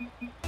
Mm-hmm.